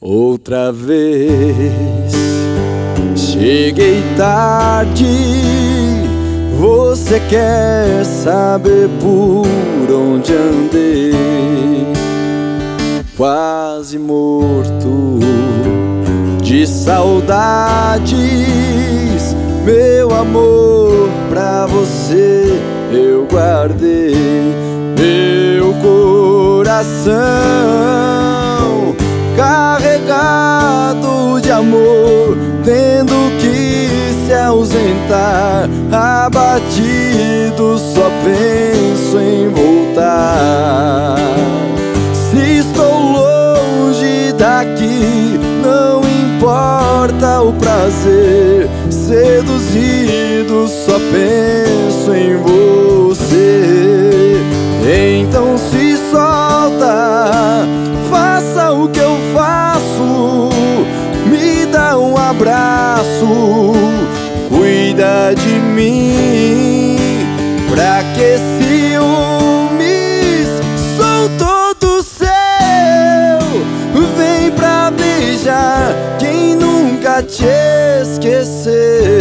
outra vez. Cheguei tarde, você quer saber por onde andei? Quase morto de saudades, meu amor, pra você eu guardei meu coração amor, tendo que se ausentar, abatido, só penso em voltar. Se estou longe daqui, não importa o prazer, seduzido, só penso em você. Abraço, cuida de mim, pra que ciúmes, sou todo seu, vem pra beijar quem nunca te esqueceu.